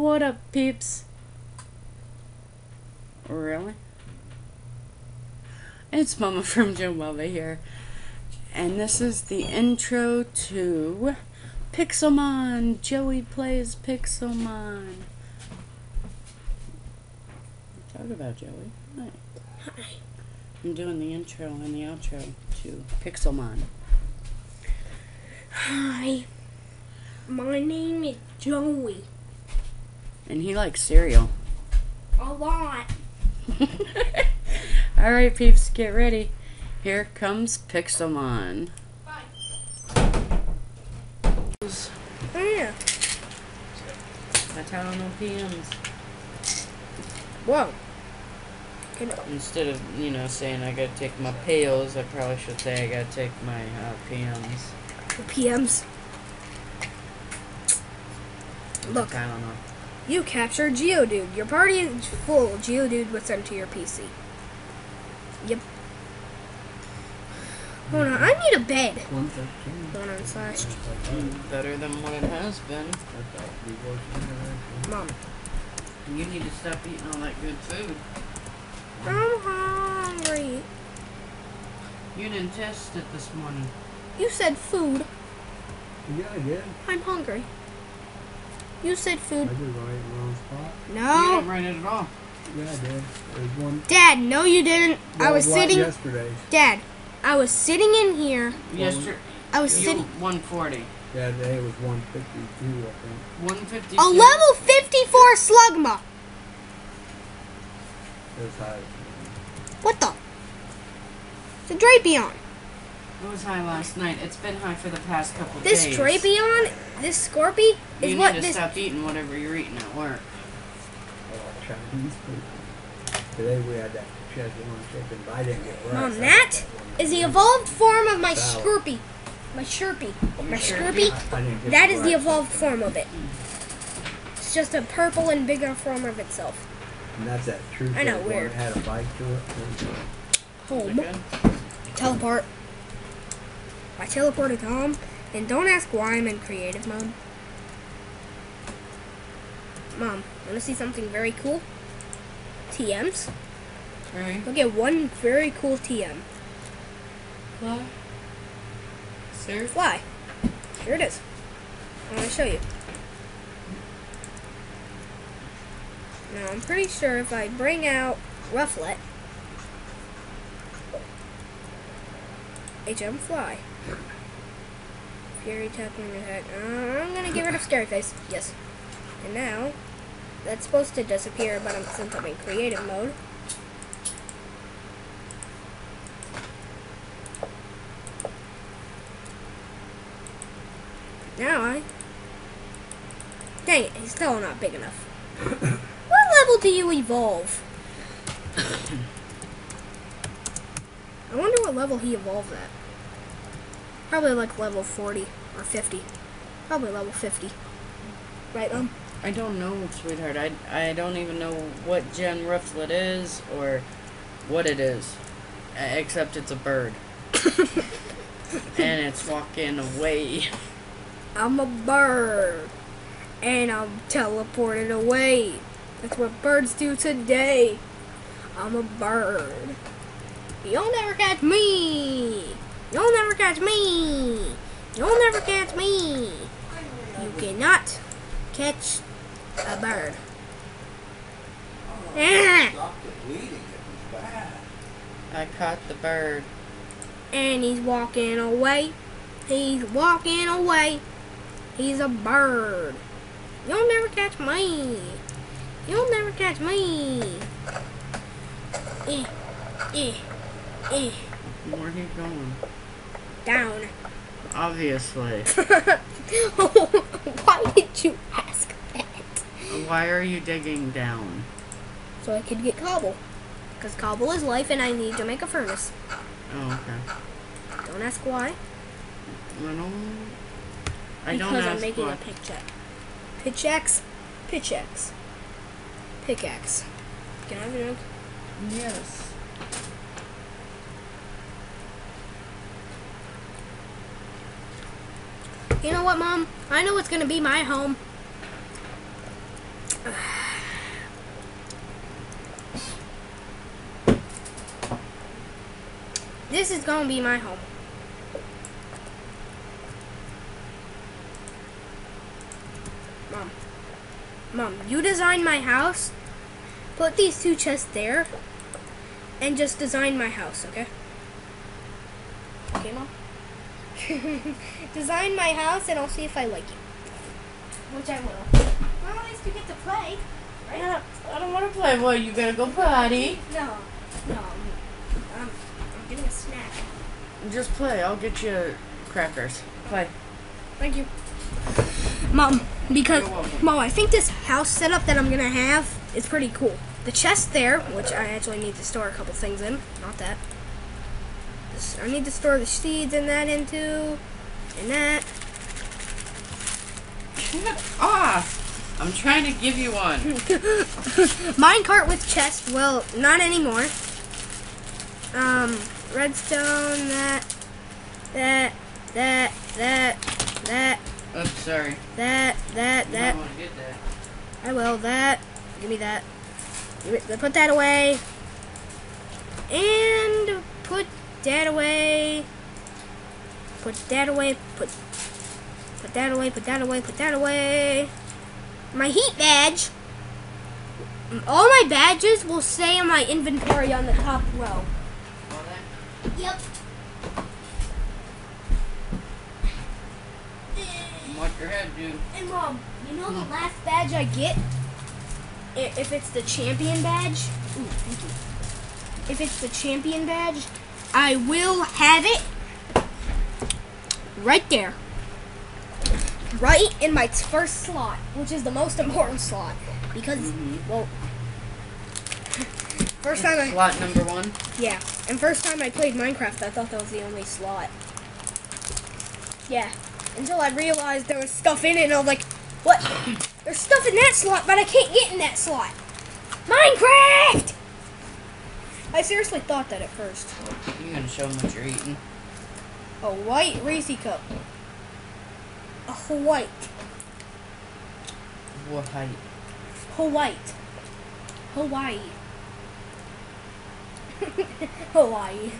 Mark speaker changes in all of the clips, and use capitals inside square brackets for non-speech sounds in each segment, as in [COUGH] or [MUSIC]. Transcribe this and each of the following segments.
Speaker 1: What up, peeps? Really? It's Mama from JoeMomma here. And this is the intro to Pixelmon. Joey plays Pixelmon. Talk about Joey. Hi.
Speaker 2: Hi.
Speaker 1: I'm doing the intro and the outro to Pixelmon.
Speaker 2: Hi. My name is Joey.
Speaker 1: And he likes cereal.
Speaker 2: A lot. [LAUGHS]
Speaker 1: Alright, peeps, get ready. Here comes Pixelmon.
Speaker 2: Yeah.
Speaker 1: That's how I know PMs.
Speaker 2: Whoa.
Speaker 1: Instead of, you know, saying I gotta take my pails, I probably should say I gotta take my uh, PMs.
Speaker 2: the PMs. Look,
Speaker 1: I don't know.
Speaker 2: You captured Geodude. Your party is full. Geodude was sent to your PC. Yep. Hold on, I need a bed. Hold on, slash.
Speaker 1: Better than what it has been.
Speaker 2: Mom.
Speaker 1: You need to stop eating all that good food.
Speaker 2: I'm hungry.
Speaker 1: You didn't test it this morning.
Speaker 2: You said food.
Speaker 3: Yeah, I did.
Speaker 2: I'm hungry. You said food.
Speaker 3: I
Speaker 2: food.
Speaker 3: did right in the wrong spot.
Speaker 1: You
Speaker 2: No.
Speaker 1: didn't write it at all.
Speaker 3: Yeah, I did. There's one.
Speaker 2: Dad, no you didn't. I was sitting
Speaker 3: yesterday.
Speaker 2: Dad, I was sitting in here.
Speaker 1: Yesterday,
Speaker 2: I was
Speaker 1: you
Speaker 2: sitting
Speaker 1: 140.
Speaker 3: Yeah, today it was 152, I think.
Speaker 1: 150.
Speaker 2: a level 54 Slugma.
Speaker 3: It was high.
Speaker 2: What the? It's a Drapion.
Speaker 1: It was high last night. It's been high for the past couple days.
Speaker 2: This
Speaker 1: days.
Speaker 2: Drapion, this Scorpy, is
Speaker 1: you
Speaker 2: what
Speaker 1: need to
Speaker 2: this.
Speaker 1: stop eating whatever you're eating at work.
Speaker 3: Oh, Chinese food. Today we had that Szechuan chicken, but I didn't get rice.
Speaker 2: Mom,
Speaker 3: I got
Speaker 2: that
Speaker 3: one.
Speaker 2: is the evolved form of my
Speaker 3: Salad.
Speaker 2: Scorpy. My Sherpy. My
Speaker 1: Sherpy?
Speaker 2: Scorpy.
Speaker 3: I didn't get
Speaker 2: That is the evolved form of it. It's just a purple and bigger form of itself.
Speaker 3: And that's that true
Speaker 2: I know,
Speaker 3: one
Speaker 2: weird.
Speaker 3: had a bite to it
Speaker 2: Home.
Speaker 1: good?
Speaker 2: Teleport. I teleported home, and don't ask why I'm in creative mode. Mom, wanna see something very cool? TMs.
Speaker 1: Right.
Speaker 2: Look at one very cool TM.
Speaker 1: What? Sir?
Speaker 2: Fly. Here it is. I'm gonna show you. Now, I'm pretty sure if I bring out Rufflet, HM Fly. Fury tackling attack. Uh, I'm gonna get rid of Scary Face. Yes. And now, that's supposed to disappear, but I'm, since I'm in creative mode, Now I. Dang it, he's still not big enough. [COUGHS] what level do you evolve? [COUGHS] I wonder what level he evolved at. Probably like level 40 or 50. Probably level 50. Right, um?
Speaker 1: I don't know, sweetheart. I, I don't even know what Gen Rufflet is or what it is. Except it's a bird. [LAUGHS] and it's walking away.
Speaker 2: I'm a bird. And I'm teleported away. That's what birds do today. I'm a bird. You'll never catch me. You'll never catch me. You'll never catch me. You cannot catch a bird. Ah!
Speaker 1: I caught the bird.
Speaker 2: And he's walking away. He's walking away. He's a bird. You'll never catch me. You'll never catch me. Eh, eh, eh,
Speaker 1: Where'd he going?
Speaker 2: Down.
Speaker 1: Obviously. [LAUGHS]
Speaker 2: Why did you ask that?
Speaker 1: Why are you digging down?
Speaker 2: So I could get cobble. Because cobble is life and I need to make a furnace.
Speaker 1: Oh, okay.
Speaker 2: Don't ask why.
Speaker 1: I don't. I
Speaker 2: because
Speaker 1: don't
Speaker 2: I'm making
Speaker 1: why.
Speaker 2: a pickaxe. Pickaxe? Pickaxe. Pickaxe. Can I have a drink?
Speaker 1: Yes.
Speaker 2: You know what, Mom? I know it's gonna be my home. This is gonna be my home. Mom. Mom, you design my house. Put these two chests there. And just design my house, okay? Okay, Mom? [LAUGHS] design my house and I'll see if I like it. Which I will. Well, at least you get to play.
Speaker 1: Yeah, I don't want to play. Well, you gotta go potty.
Speaker 2: No. No. I'm, I'm getting a snack.
Speaker 1: Just play. I'll get you crackers. Play.
Speaker 2: Thank you. Mom, because Mom, I think this house setup that I'm gonna have is pretty cool. The chest there, which I actually need to store a couple things in, not that. I need to store the seeds and that into, and that.
Speaker 1: Ah! I'm trying to give you one. [LAUGHS]
Speaker 2: Minecart with chest, well, not anymore. Um, redstone, that, that, that, that, that,
Speaker 1: Oops, sorry.
Speaker 2: that, that,
Speaker 1: You
Speaker 2: that.
Speaker 1: might want to get that.
Speaker 2: I will. That. Give me that. Put that away. And put that away. Put that away. Put put that away. Put that away. Put that away. My heat badge. All my badges will stay in my inventory on the top row.
Speaker 1: All that?
Speaker 2: Yep.
Speaker 1: Watch your head, dude.
Speaker 2: And mom, you know the last badge I get? If it's the champion badge, ooh, thank you. If it's the champion badge, I will have it right there. Right in my first slot, which is the most important slot. Because,
Speaker 1: Mhm.
Speaker 2: well, first time I,
Speaker 1: Slot number one.
Speaker 2: yeah, and first time I played Minecraft, I thought that was the only slot. Yeah, until I realized there was stuff in it, and I was like, what? [COUGHS] There's stuff in that slot, but I can't get in that slot. Minecraft! I seriously thought that at first.
Speaker 1: You're gonna show them what you're eating.
Speaker 2: A white Reese cup. A white.
Speaker 1: Height?
Speaker 2: Hawaii. Hawaii. [LAUGHS] Hawaii.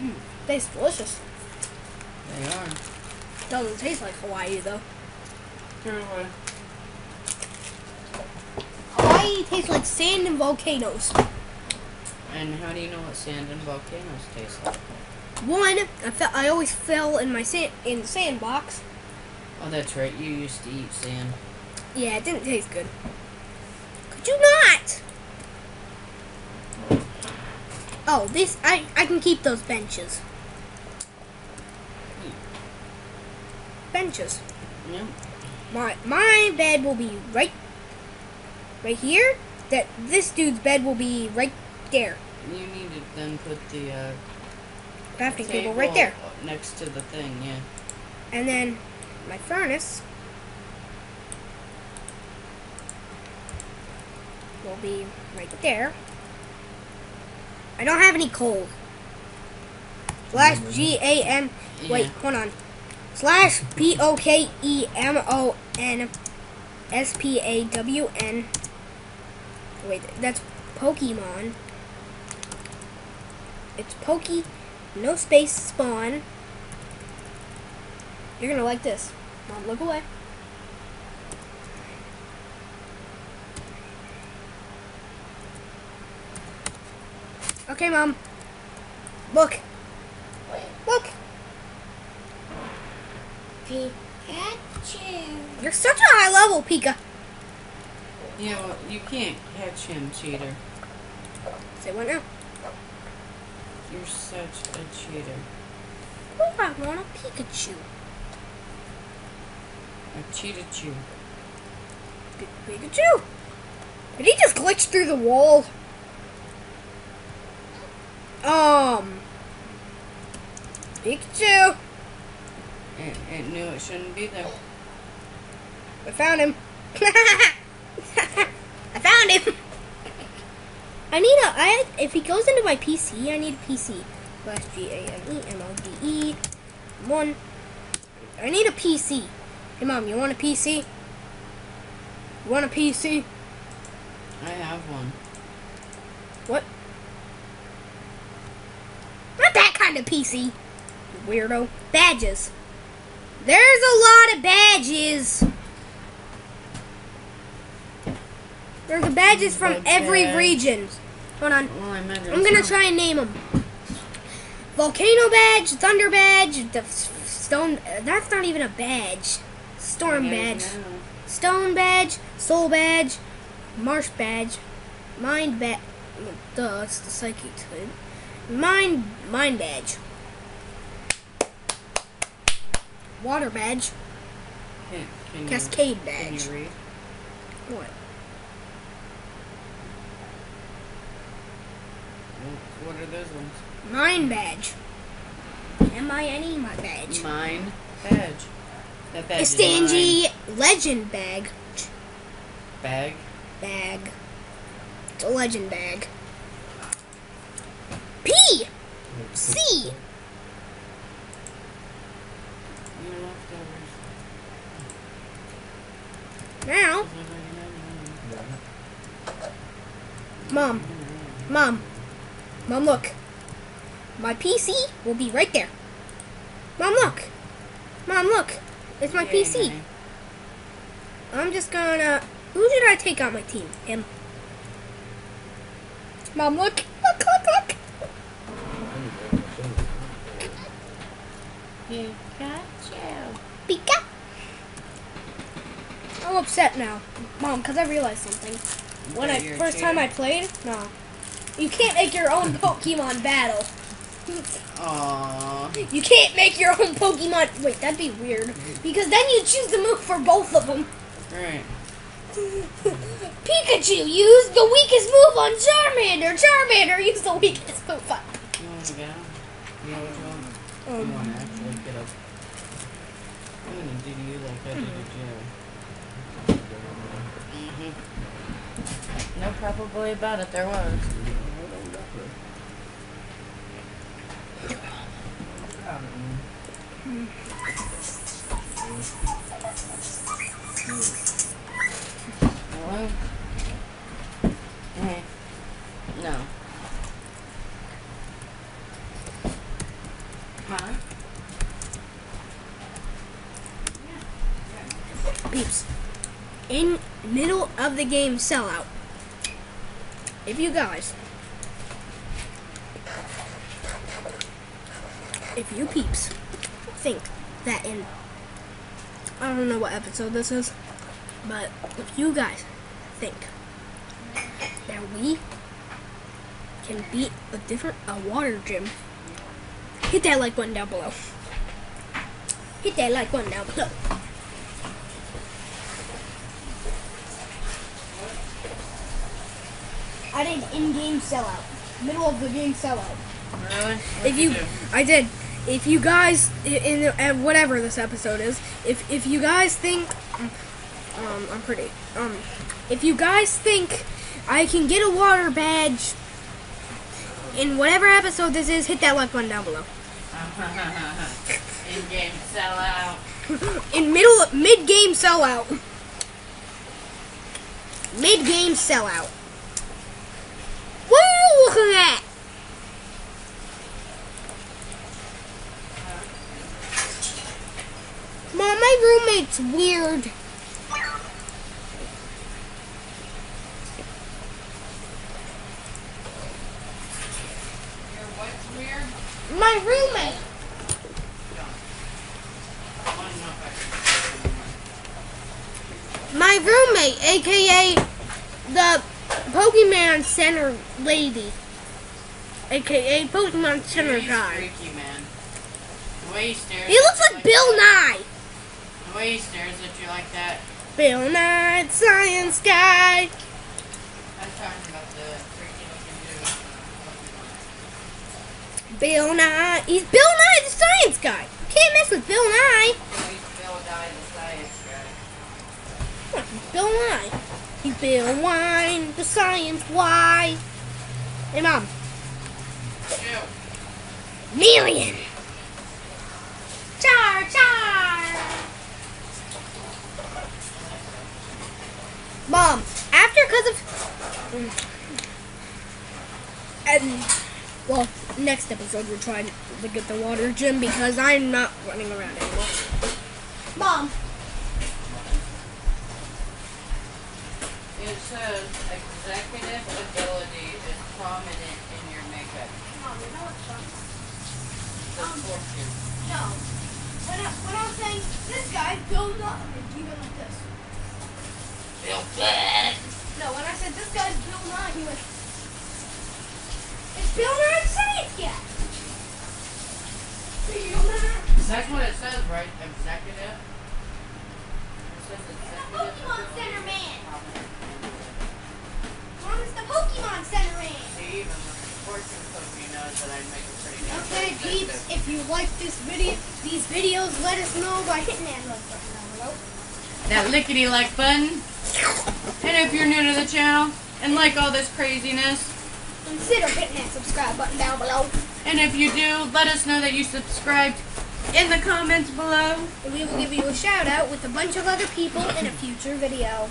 Speaker 2: Mmm, tastes delicious.
Speaker 1: They are.
Speaker 2: Doesn't taste like Hawaii though. Hawaii tastes like sand and volcanoes.
Speaker 1: And how do you know what sand and volcanoes taste like?
Speaker 2: One, I felt I always fell in my sand in the sandbox.
Speaker 1: Oh, that's right. You used to eat sand.
Speaker 2: Yeah, it didn't taste good. Could you not? Oh, this I I can keep those benches. Benches.
Speaker 1: Yep.
Speaker 2: My my bed will be right right here. That this dude's bed will be right there.
Speaker 1: You need to then put the uh,
Speaker 2: Crafting table right there.
Speaker 1: next to the thing. Yeah.
Speaker 2: And then my furnace will be right there. I don't have any coal. Slash G A M. Wait,
Speaker 1: Yeah.
Speaker 2: hold on. Slash P O K E M O N S P A W N. Wait, that's Pokemon. It's Pokey, no space spawn. You're gonna like this. Mom, look away. Okay, Mom. Look. Look.
Speaker 4: Pikachu.
Speaker 2: You're such a high level, Pika.
Speaker 1: Yeah. Well, you can't catch him, cheater.
Speaker 2: Say what now?
Speaker 1: You're such a cheater.
Speaker 2: Oh, I want a Pikachu.
Speaker 1: I cheated you.
Speaker 2: P- Pikachu. Did he just glitch through the wall? Um. Pikachu.
Speaker 1: It, it knew it shouldn't be there.
Speaker 2: I found him. [LAUGHS] I found him. I need a. I if he goes into my PC, I need a PC. Slash G A M E M O D E one. I need a PC. Hey mom, you want a PC? You want a PC?
Speaker 1: I have one.
Speaker 2: What? Not that kind of PC. Weirdo. Badges. There's a lot of badges. There's the badges from every region. Hold on.
Speaker 1: Well,
Speaker 2: I'm gonna try and name them. Volcano badge, thunder badge, the stone. That's not even a badge. Storm badge, stone badge, soul badge, marsh badge, mind badge. Duh, it's the psychic type. Mind, mind badge. Water badge,
Speaker 1: Can, can
Speaker 2: cascade
Speaker 1: You,
Speaker 2: badge. What?
Speaker 1: What- What are those ones?
Speaker 2: Mine badge. M I N E, my badge.
Speaker 1: Mine badge. That badge
Speaker 2: A
Speaker 1: is
Speaker 2: Stangy legend bag.
Speaker 1: bag.
Speaker 2: bag. It's a legend bag. P C
Speaker 1: Your leftovers.
Speaker 2: now, mom, mom, mom, look. My PC will be right there. Mom, look. Mom, look. It's my
Speaker 1: Yay,
Speaker 2: PC. I'm just gonna. Who should I take on my team? Him. Mom, look. Look, look, look.
Speaker 1: Pikachu.
Speaker 2: Pika. I'm upset now, Mom, because I realized something. When I first time I played, no, you can't make your own Pokemon battle.
Speaker 1: Aww.
Speaker 2: You can't make your own Pokemon. Wait, that'd be weird. Because then you choose the move for both of them.
Speaker 1: Right. [LAUGHS]
Speaker 2: Pikachu used the weakest move on Charmander. Charmander used the weakest move on.
Speaker 1: You want to get out? You know what you want? you
Speaker 2: Um,
Speaker 1: want to actually get up. I'm gonna do you like I did to Joe. Mm-hmm. No probably about it. There was. No,
Speaker 2: in middle of the game sellout. If you guys, if you peeps think that in, I don't know what episode this is, but if you guys think that we can beat a different, a water gym, hit that like button down below. Hit that like button down below. I did in-game sellout, middle of the game sellout.
Speaker 1: Really?
Speaker 2: If you, I did. If you guys, in uh, whatever this episode is, if if you guys think, um, I'm pretty, um, if you guys think I can get a water badge in whatever episode this is, hit that like button down below. [LAUGHS]
Speaker 1: In-game sellout. [LAUGHS]
Speaker 2: In middle, mid-game sellout. Mid-game sellout. What are you looking at? Mom, my roommate's weird.
Speaker 1: Weird?
Speaker 2: My roommate.
Speaker 1: Mine's not back.
Speaker 2: My roommate, aka the Pokemon Center lady. AKA Pokemon Center guy.
Speaker 1: freaky, man. The way he
Speaker 2: looks like Bill Nye.
Speaker 1: Way he stares at you like that.
Speaker 2: Bill Nye, Science Guy.
Speaker 1: I'm talking about the freaky looking dude.
Speaker 2: Bill Nye. He's Bill Nye, the Science Guy. You can't mess with Bill Nye.
Speaker 1: Bill Nye, the science guy.
Speaker 2: What, he's Bill Nye. He's Bill Wine, the Science Y. Hey, Mom.
Speaker 1: Joe.
Speaker 2: Million. Char, char. Mom, after because of and well, next episode we're trying to get the water gym because I'm not running around anymore. Mom,
Speaker 1: It says executive ability is prominent in your makeup.
Speaker 2: Mom, you know what's fun?
Speaker 1: The. Um,
Speaker 2: no. When, I, when I'm saying this guy built up, he went like this. No, when I said this guy's Bill Nye, he went. It's Bill Nye Science yet. Bill Nye.
Speaker 1: That's what it says, right? Executive. It says executive.
Speaker 2: Pokemon Center man. Mom, it's the Pokemon Center in.
Speaker 1: See, even the fortune cookie knows that I make a pretty good
Speaker 2: Okay, peeps, if you like this video, these videos, let us know by hitting that like button down below.
Speaker 1: That lickety like button. And if you're new to the channel and like all this craziness,
Speaker 2: Consider hitting that subscribe button down below.
Speaker 1: and if you do, let us know that you subscribed in the comments below.
Speaker 2: And we will give you a shout out with a bunch of other people in a future video.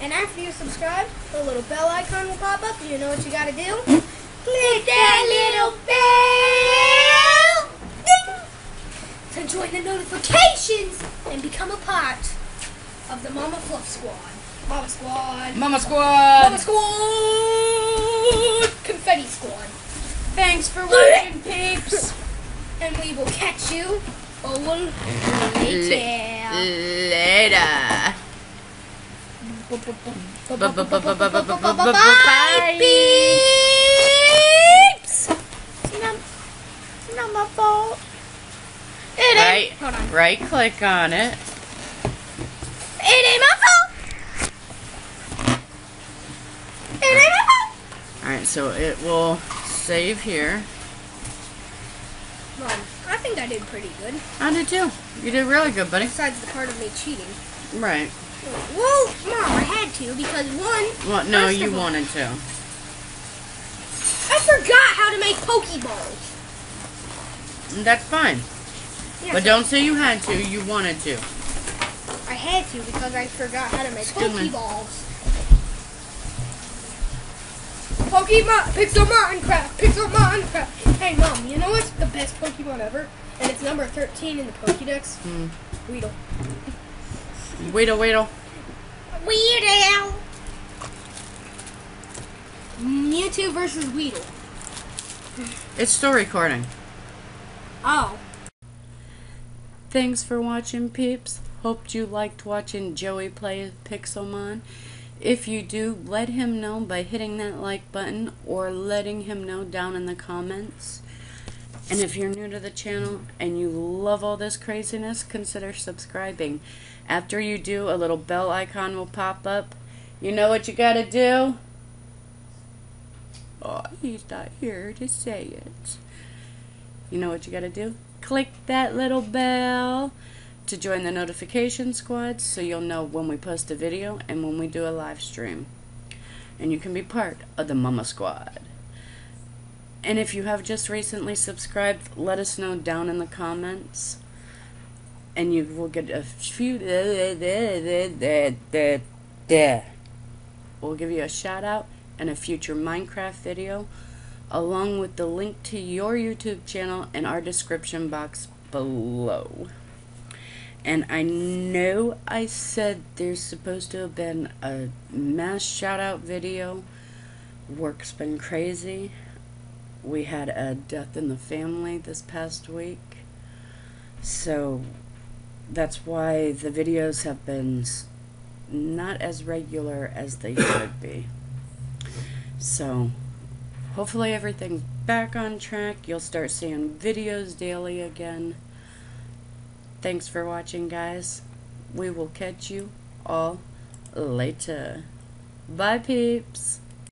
Speaker 2: And after you subscribe, the little bell icon will pop up. You know what you gotta do? Click that little bell ding, to join the notifications and become a part of the Mama Fluff Squad. Mama Squad.
Speaker 1: Mama Squad!
Speaker 2: Mama Squad. Confetti Squad.
Speaker 1: Thanks for watching, peeps.
Speaker 2: And we will catch you all later.
Speaker 1: Later.
Speaker 2: Bye, peeps. It's not, my fault. It
Speaker 1: Right,
Speaker 2: ain't. Hold on.
Speaker 1: right click on it.
Speaker 2: It ain't my fault. It ain't my fault.
Speaker 1: Alright, so it will save here.
Speaker 2: Mom, I think I did pretty good.
Speaker 1: I did too. You did really good, buddy.
Speaker 2: Besides the part of me cheating.
Speaker 1: Right.
Speaker 2: Well, Mom, I had to because one,
Speaker 1: Well, no, you
Speaker 2: all-
Speaker 1: wanted to.
Speaker 2: I forgot how to make Pokeballs.
Speaker 1: That's fine.
Speaker 2: Yeah,
Speaker 1: But
Speaker 2: so
Speaker 1: don't say you had to, you wanted to.
Speaker 2: I had to because I forgot how to make
Speaker 1: Excuse me.
Speaker 2: Pokeballs. Pokemon, Pixel Minecraft, Pixel Minecraft. Hey, Mom, you know what's the best Pokemon ever? And it's number 13 in the Pokedex?
Speaker 1: Hmm.
Speaker 2: Weedle.
Speaker 1: Weedle, weedle.
Speaker 2: Weedle! Mewtwo versus Weedle.
Speaker 1: It's still recording.
Speaker 2: Oh.
Speaker 1: Thanks for watching, peeps. Hoped you liked watching Joey play Pixelmon. If you do, let him know by hitting that like button or letting him know down in the comments. And if you're new to the channel and you love all this craziness, consider subscribing. After you do, a little bell icon will pop up. You know what you gotta do? Oh, he's not here to say it. You know what you gotta do? Click that little bell to join the notification squad so you'll know when we post a video and when we do a live stream. And you can be part of the Mama Squad. And if you have just recently subscribed, let us know down in the comments. And you will get a few. We'll give you a shout out and a future Minecraft video, along with the link to your YouTube channel in our description box below. And I know I said there's supposed to have been a mass shout out video. Work's been crazy. We had a death in the family this past week. So that's why the videos have been not as regular as they [COUGHS] should be. So hopefully everything's back on track. You'll start seeing videos daily again. Thanks for watching, guys. We will catch you all later. Bye, peeps.